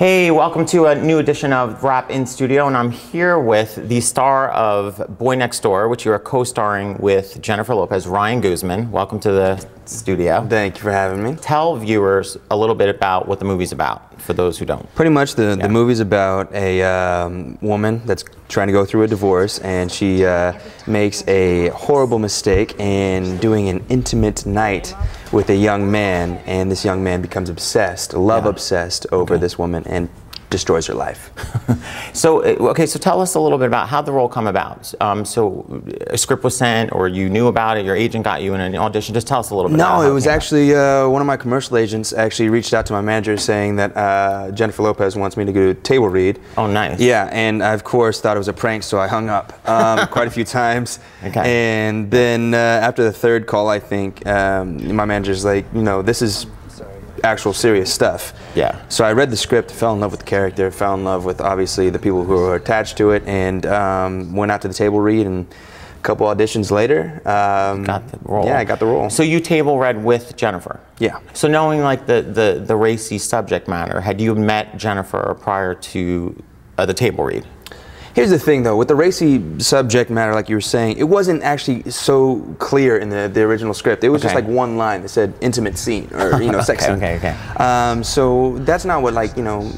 Hey, welcome to a new edition of Wrap in Studio, and I'm here with the star of Boy Next Door, which you are co-starring with Jennifer Lopez, Ryan Guzman. Welcome to the studio. Thank you for having me. Tell viewers a little bit about what the movie's about, for those who don't. Pretty much, the, Yeah. the movie's about a um, woman that's trying to go through a divorce, and she uh, makes a horrible mistake in doing an intimate night with a young man, and this young man becomes obsessed, love Yeah. obsessed over Okay. this woman, and destroys your life. So, uh, okay, so tell us a little bit about how the role come about. Um, so, a script was sent, or you knew about it, your agent got you in an audition. Just tell us a little bit. No, it was actually uh, one of my commercial agents actually reached out to my manager saying that uh, Jennifer Lopez wants me to do a table read. Oh, nice. Yeah, and I of course thought it was a prank, so I hung up um, quite a few times. Okay. And then uh, after the third call, I think um, my manager's like, you know, this is actual serious stuff. Yeah. So I read the script, fell in love with the character, fell in love with obviously the people who were attached to it, and um, went out to the table read and. A couple auditions later, um, got the role. Yeah, I got the role. So you table read with Jennifer. Yeah. So knowing like the the, the racy subject matter, had you met Jennifer prior to uh, the table read? Here's the thing, though, with the racy subject matter, like you were saying, it wasn't actually so clear in the, the original script. It was just like one line that said "intimate scene" or you know, sex Okay, scene. okay, okay. Um, so that's not what like you know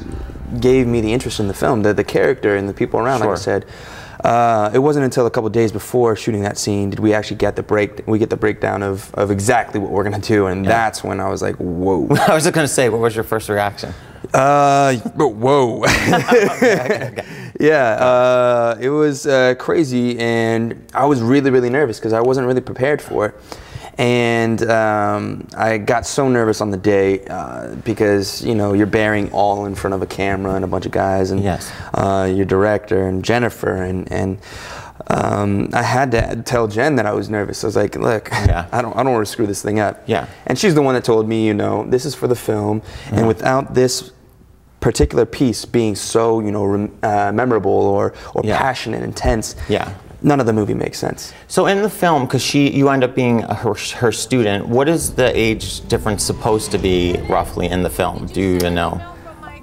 gave me the interest in the film. The the character and the people around. Like I said, uh, it wasn't until a couple days before shooting that scene did we actually get the break. We get the breakdown of, of exactly what we're gonna do, and that's when I was like, whoa. I was just gonna say, what was your first reaction? Uh, whoa. yeah, uh, it was uh, crazy, and I was really, really nervous because I wasn't really prepared for it. And um, I got so nervous on the day uh, because you know you're bearing all in front of a camera and a bunch of guys and Yes. uh, your director and Jennifer and and um, I had to tell Jen that I was nervous. I was like, look, Yeah. I don't I don't want to screw this thing up. Yeah. And she's the one that told me, you know, this is for the film, and without this particular piece being so, you know, rem- uh, memorable or or Yeah. passionate, intense, Yeah. none of the movie makes sense. So in the film, because she, you end up being her, her student. What is the age difference supposed to be roughly in the film? Do you even know?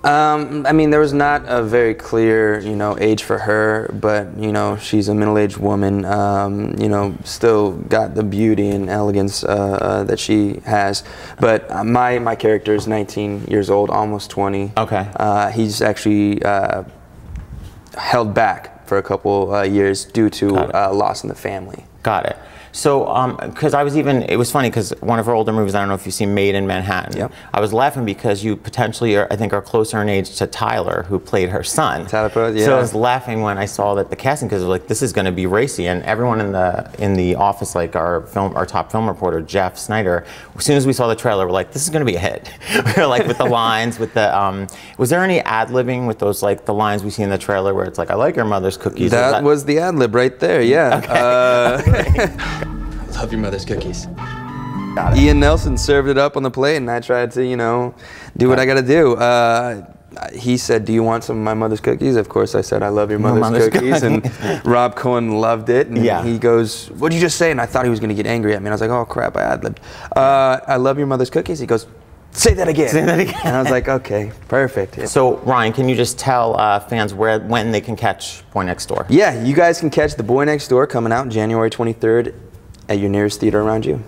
Um, I mean, there was not a very clear, you know, age for her, but you know, she's a middle-aged woman. Um, you know, still got the beauty and elegance uh, uh, that she has. But uh, my my character is 19 years old, almost 20. Okay. Uh, he's actually uh, held back for a couple uh, years due to uh, loss in the family. Got it. So, because I was even, it was funny because one of her older movies, I don't know if you've seen Maid in Manhattan. Yep. I was laughing because you potentially, are, I think, are closer in age to Tyler, who played her son. Tyler Perry, So I was laughing when I saw that the casting because like this is going to be racy, and everyone in the in the office, like our film, our top film reporter Jeff Sneider, as soon as we saw the trailer, we're like, this is going to be a hit. we were like with the lines, with the. Um, was there any ad libbing with those like the lines we see in the trailer where it's like, I like your mother's cookies? That was the ad lib right there. Yeah. Uh, I love your mother's cookies. Got it. Ian Nelson served it up on the plate, and I tried to, you know, do what I got to do. Uh, he said, "Do you want some of my mother's cookies?" Of course, I said, "I love your mother's, mother's cookies." and Rob Cohen loved it. And Yeah. he goes, "What'd you just say?" And I thought he was going to get angry at me. And I was like, "Oh crap, I ad libbed." Uh, I love your mother's cookies. He goes, "Say that again." Say that again. And I was like, "Okay, perfect." So Ryan, can you just tell uh, fans where when they can catch Boy Next Door? yeah, you guys can catch The Boy Next Door coming out January 23rd at your nearest theater around you.